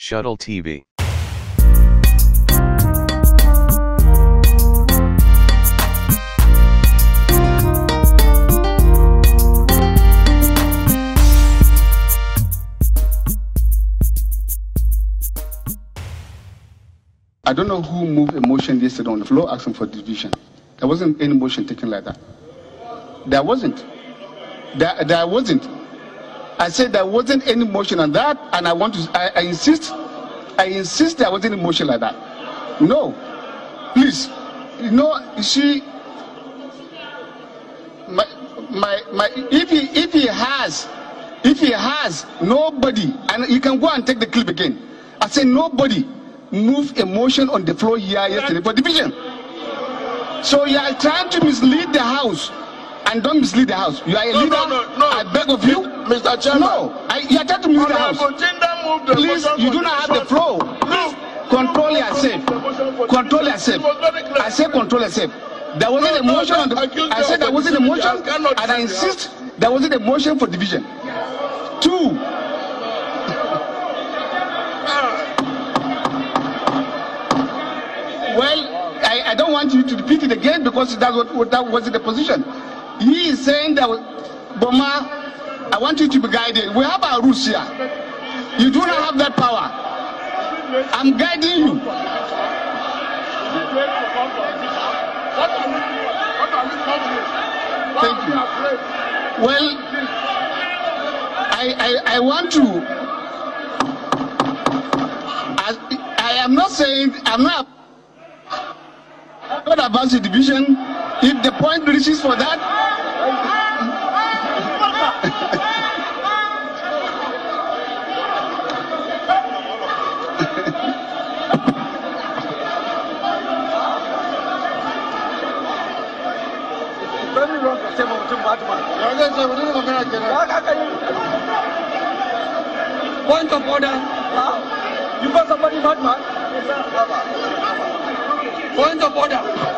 Shuttle TV. I don't know who moved a motion yesterday on the floor asking for division. There wasn't any motion taken like that. There wasn't. There, there wasn't. I said there wasn't any motion on that, and I want to. I, I insist. I insist there wasn't any motion like that. No, please. You know, see, my, my, my. If he, if he has, if he has nobody, and you can go and take the clip again. I say nobody moved a motion on the floor here yesterday for division. So you are trying to mislead the house and don't mislead the house. You are a No, leader. no, no, no. I beg of you. Mr. Chairman. No, I, you are trying to mislead the house. The Please, you do not have the floor. No. Control yourself. Control yourself. It was very clear. I say control yourself. There wasn't No, a no, motion on the. I said there wasn't a motion, I and I insist there wasn't a motion for division. Two. Well, I, I don't want you to repeat it again because what, what that was the position. He is saying that, Boma, I want you to be guided. We have our rules here. You do not have that power. I'm guiding you. Thank you. Well, I, I, I want to. I, I am not saying I'm not. About the division? If the point reaches for that, don point of order you got somebody bad man point of order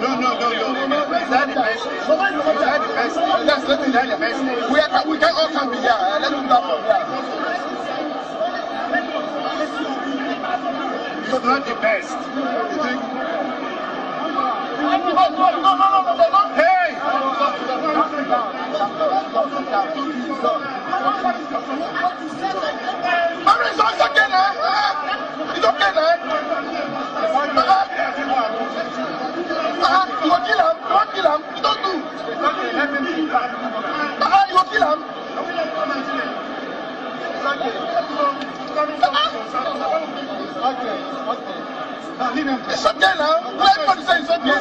No, no, no, no. Is that the best? Is that the best? Yes, let me hear the best. We, are, we can all come here. Uh, Let me start from here. It's not the best. You think? Hey! I mean, it's okay now. Bakal yo kilam. It's okay now. Let me say it's okay.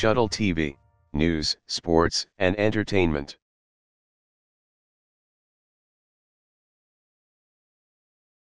Shuttle TV, news, sports, and entertainment.